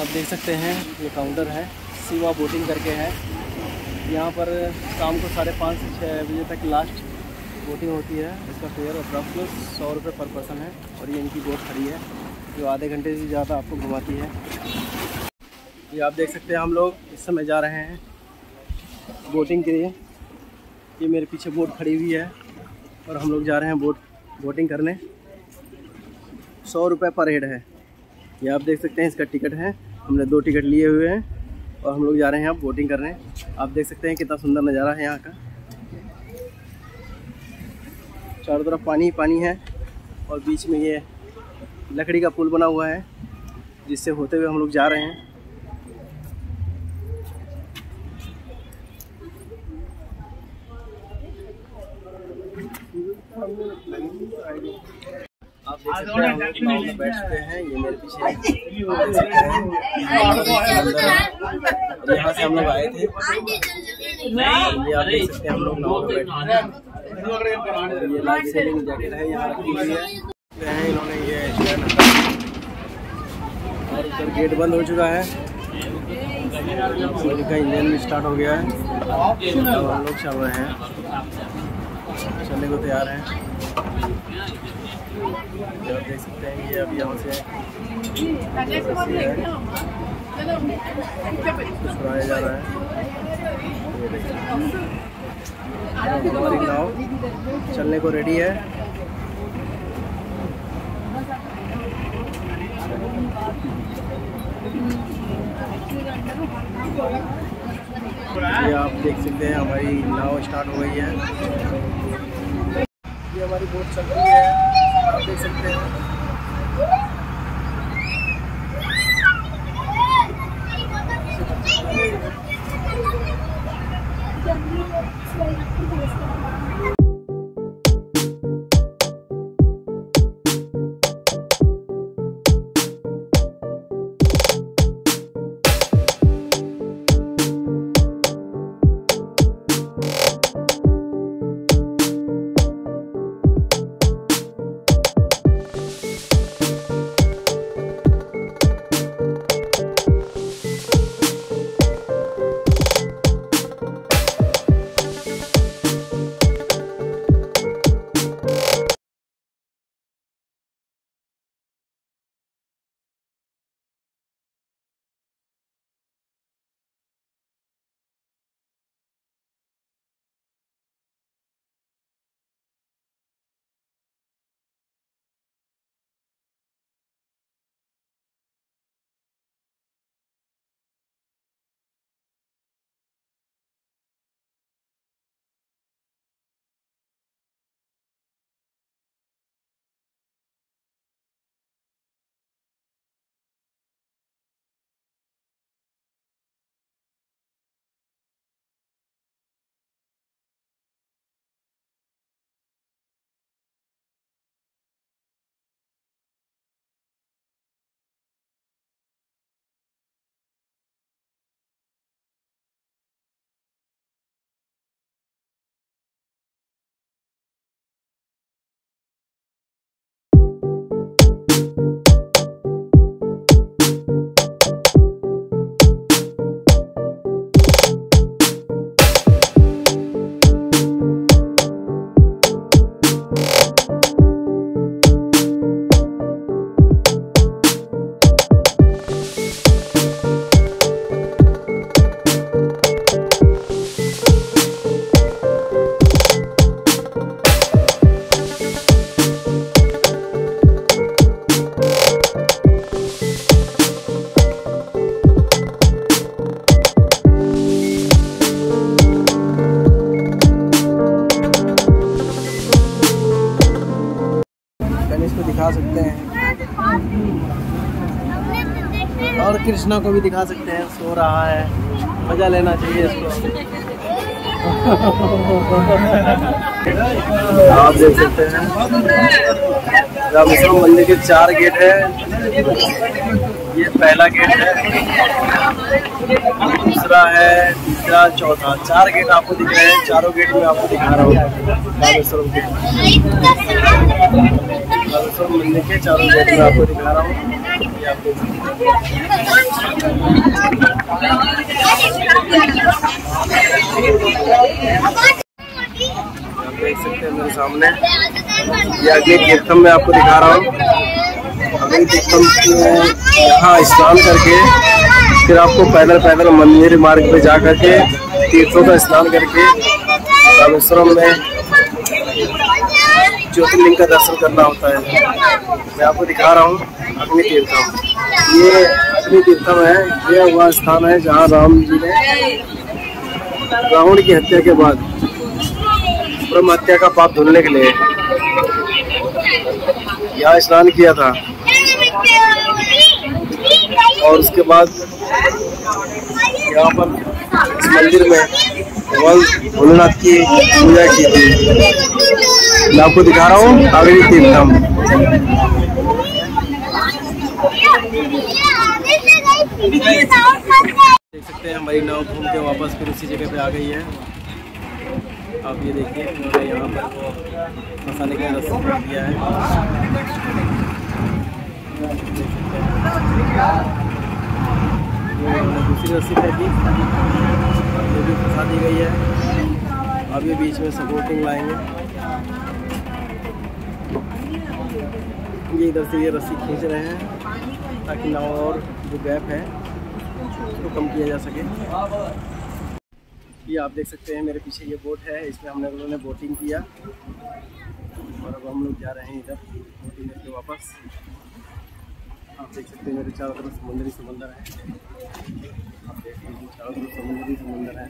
आप देख सकते हैं, ये काउंटर है। सिवा बोटिंग करके है। यहाँ पर शाम को साढ़े पाँच से छः बजे तक लास्ट बोटिंग होती है। इसका फेयर अप्रॉक्स सौ रुपये पर पर्सन है और ये इनकी बोट खड़ी है, जो आधे घंटे से ज़्यादा आपको घुमाती है। ये आप देख सकते हैं हम लोग इस समय जा रहे हैं बोटिंग के लिए। ये मेरे पीछे बोट खड़ी हुई है और हम लोग जा रहे हैं बोट बोटिंग करने। सौ रुपये पर हेड है। ये आप देख सकते हैं इसका टिकट है। हमने दो टिकट लिए हुए हैं और हम लोग जा रहे हैं अब बोटिंग कर रहे हैं। आप देख सकते हैं कितना सुंदर नज़ारा है यहाँ का। चारों तरफ़ पानी ही पानी है और बीच में ये लकड़ी का पुल बना हुआ है, जिससे होते हुए हम लोग जा रहे हैं। देख सकते हैं हम लोग हैं। ये मेरे पीछे हैं। और यहाँ से हम लोग आए थे। ये आप देख सकते हैं हम लोग नाव में बैठे हैं। ये लाइफ सेविंग जैकेट है यहाँ रखी हुई है। इन्होंने ये और उधर गेट बंद हो चुका है। का इंजन भी स्टार्ट हो गया है। और हम लोग चल रहे हैं। चलने को तैयार हैं। देख सकते हैं, ये अभी यहाँ से जा रहा है। हमारी नाव चलने को रेडी है। ये आप देख सकते हैं, हमारी नाव स्टार्ट हो गई है। ये हमारी बोट चल रही है। я не знаю, что сторона. कृष्णा को भी दिखा सकते हैं, सो रहा है। मज़ा लेना चाहिए इसको। आप देख सकते हैं। रामेश्वरम मंदिर के चार गेट है। ये पहला गेट है। दूसरा है, तीसरा, चौथा। चार गेट आपको दिख रहे हैं। चारों गेट में आपको दिखा रहा हूँ। रामेश्वरम मंदिर के चारों गेट में आपको दिखा रहा हूँ। आप देख सकते हैं मेरे सामने। ये में आपको दिखा रहा हूँ। अगले यहाँ स्नान करके, फिर आपको पैदल पैदल मंदिर मार्ग पे जा करके तीर्थों का स्नान करके रामेश्वरम में ज्योतिर्लिंग का दर्शन करना होता है। मैं आपको दिखा रहा हूँ अग्नि तीर्थम ये अग्नि तीर्थम है, ये वह स्थान है जहाँ राम जी ने रावण की हत्या के बाद ब्रह्म हत्या का पाप धुलने के लिए यहाँ स्नान किया था। और उसके बाद यहाँ पर मंदिर में भगवान भोलेनाथ की पूजा की थी। मैं आपको दिखा रहा हूँ अगली तीर्थम देख सकते हैं, हमारी नाव घूम के वापस फिर उसी जगह पे आ गई है। आप ये देखिए उन्होंने यहाँ पर फंसाने का रास्ता दिया है। दूसरी रस्सी फेंकी ये भी फंसा दी गई है। अब ये बीच में सपोर्टिंग लाएँगे ये इधर से ये रस्सी खींच रहे हैं ताकि नाव और जो गैप है, उसको कम किया जा सके। ये आप देख सकते हैं, मेरे पीछे ये बोट है, इसमें हमने लोगों ने बोटिंग किया। और अब हम लोग जा रहे हैं इधर, बोटिंग करके वापस। आप देख सकते हैं, मेरे चारों तरफ़ समुंदर समुंदर है। आप देख सकते हैं, चारों तरफ़ समुंदर समुंदर है।